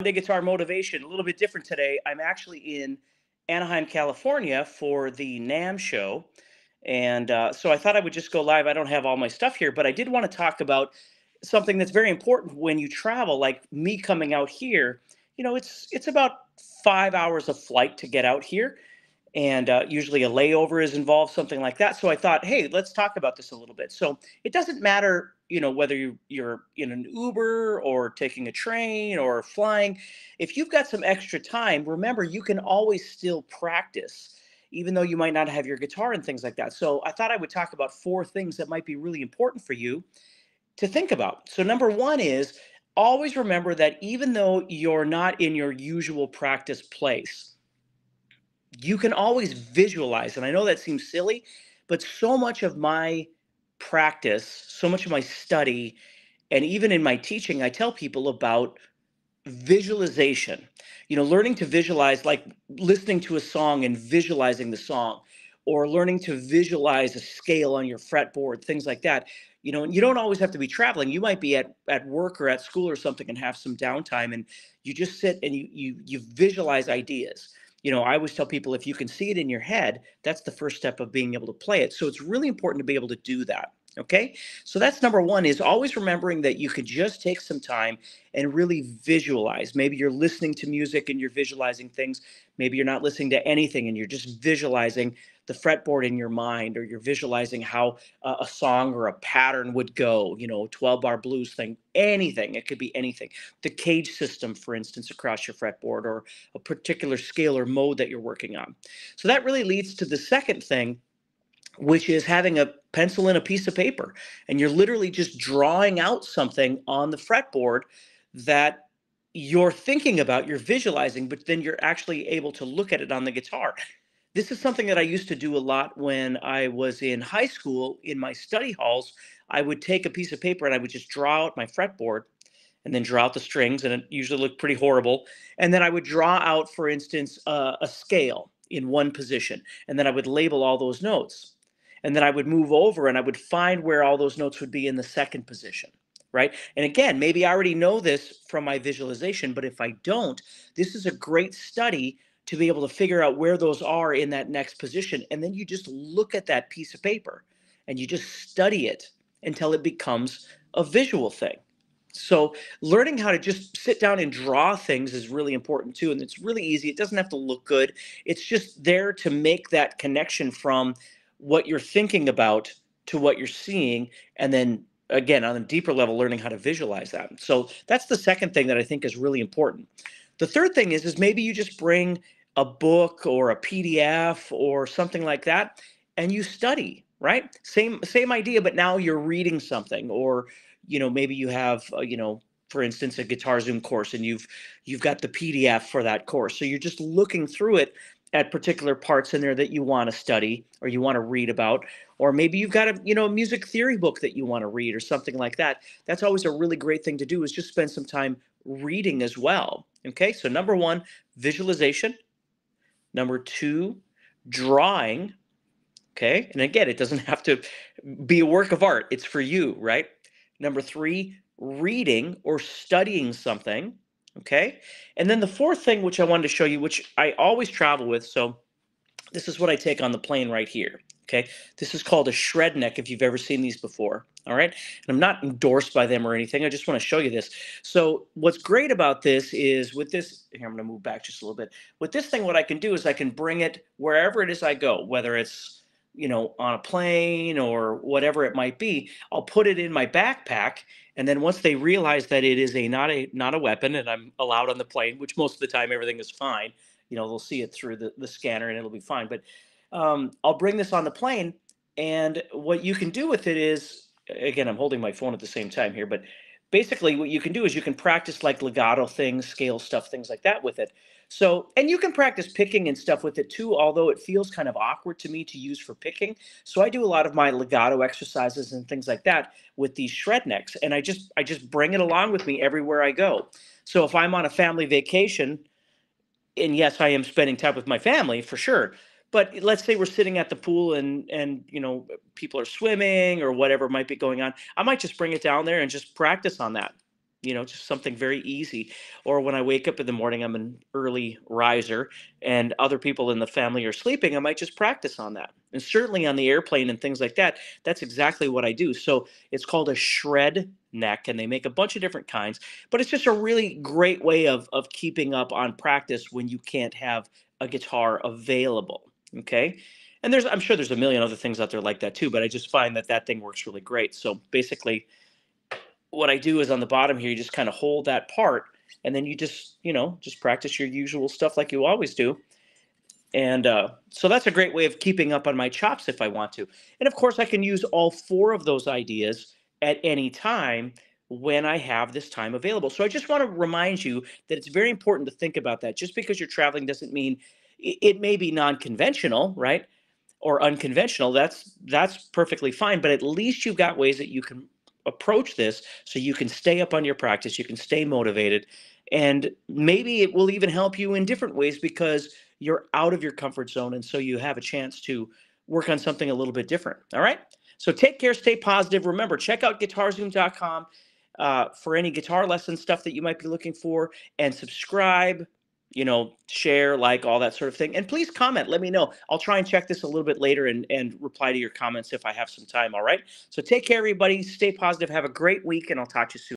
Monday Guitar Motivation, a little bit different today. I'm actually in Anaheim, California for the NAMM show. And uh, so I thought I would just go live. I don't have all my stuff here, but I did want to talk about something that's very important when you travel, like me coming out here. You know, it's it's about five hours of flight to get out here and uh, usually a layover is involved, something like that. So I thought, hey, let's talk about this a little bit. So it doesn't matter, you know, whether you, you're in an Uber or taking a train or flying. If you've got some extra time, remember you can always still practice, even though you might not have your guitar and things like that. So I thought I would talk about four things that might be really important for you to think about. So number one is always remember that even though you're not in your usual practice place you can always visualize. And I know that seems silly, but so much of my practice, so much of my study, and even in my teaching, I tell people about visualization. You know, learning to visualize, like listening to a song and visualizing the song, or learning to visualize a scale on your fretboard, things like that. You know, and you don't always have to be traveling. You might be at, at work or at school or something and have some downtime and you just sit and you you you visualize ideas you know, I always tell people if you can see it in your head, that's the first step of being able to play it. So it's really important to be able to do that. Okay. So that's number one is always remembering that you could just take some time and really visualize. Maybe you're listening to music and you're visualizing things. Maybe you're not listening to anything and you're just visualizing the fretboard in your mind or you're visualizing how uh, a song or a pattern would go, you know, 12 bar blues thing, anything. It could be anything. The CAGED system, for instance, across your fretboard or a particular scale or mode that you're working on. So that really leads to the second thing, which is having a pencil and a piece of paper. And you're literally just drawing out something on the fretboard that you're thinking about, you're visualizing, but then you're actually able to look at it on the guitar. This is something that I used to do a lot when I was in high school in my study halls. I would take a piece of paper and I would just draw out my fretboard and then draw out the strings, and it usually looked pretty horrible. And then I would draw out, for instance, uh, a scale in one position, and then I would label all those notes and then I would move over and I would find where all those notes would be in the second position, right? And again, maybe I already know this from my visualization, but if I don't, this is a great study to be able to figure out where those are in that next position. And then you just look at that piece of paper and you just study it until it becomes a visual thing. So learning how to just sit down and draw things is really important too. And it's really easy. It doesn't have to look good. It's just there to make that connection from what you're thinking about to what you're seeing and then again on a deeper level learning how to visualize that so that's the second thing that i think is really important the third thing is is maybe you just bring a book or a pdf or something like that and you study right? Same same idea but now you're reading something or you know maybe you have uh, you know for instance a GuitarZoom course and you've you've got the pdf for that course. So you're just looking through it at particular parts in there that you want to study or you want to read about. Or maybe you've got a you know a music theory book that you want to read or something like that. That's always a really great thing to do is just spend some time reading as well okay? So number one visualization. Number two drawing okay? And again it doesn't have to be a work of art. It's for you right? Number three reading or studying something Okay. And then the fourth thing, which I wanted to show you, which I always travel with. So this is what I take on the plane right here. Okay. This is called a shred neck if you've ever seen these before. All right. And I'm not endorsed by them or anything. I just want to show you this. So what's great about this is with this, here, I'm going to move back just a little bit. With this thing, what I can do is I can bring it wherever it is I go, whether it's, you know, on a plane or whatever it might be, I'll put it in my backpack and then once they realize that it is a not a not a weapon and I'm allowed on the plane, which most of the time everything is fine, you know, they'll see it through the, the scanner and it'll be fine. But um, I'll bring this on the plane and what you can do with it is again, I'm holding my phone at the same time here, but basically what you can do is you can practice like legato things, scale stuff, things like that with it. So, and you can practice picking and stuff with it too, although it feels kind of awkward to me to use for picking. So I do a lot of my legato exercises and things like that with these shred necks. And I just, I just bring it along with me everywhere I go. So if I'm on a family vacation, and yes, I am spending time with my family for sure. But let's say we're sitting at the pool and and you know people are swimming or whatever might be going on. I might just bring it down there and just practice on that you know, just something very easy. Or when I wake up in the morning, I'm an early riser and other people in the family are sleeping, I might just practice on that. And certainly on the airplane and things like that, that's exactly what I do. So it's called a shred neck and they make a bunch of different kinds, but it's just a really great way of of keeping up on practice when you can't have a guitar available, okay? And there's I'm sure there's a million other things out there like that too, but I just find that that thing works really great. So basically what I do is on the bottom here, you just kind of hold that part and then you just, you know, just practice your usual stuff like you always do. And uh, so that's a great way of keeping up on my chops if I want to. And of course, I can use all four of those ideas at any time when I have this time available. So I just want to remind you that it's very important to think about that. Just because you're traveling doesn't mean it, may be non-conventional, right? Or unconventional. That's that's perfectly fine. But at least you've got ways that you can approach this so you can stay up on your practice, you can stay motivated, and maybe it will even help you in different ways because you're out of your comfort zone. And so you have a chance to work on something a little bit different. All right. So take care, stay positive. Remember, check out guitarzoom.com uh, for any guitar lesson stuff that you might be looking for and subscribe you know, share, like, all that sort of thing. And please comment. Let me know. I'll try and check this a little bit later and, and reply to your comments if I have some time. All right. So take care, everybody. Stay positive. Have a great week, and I'll talk to you soon.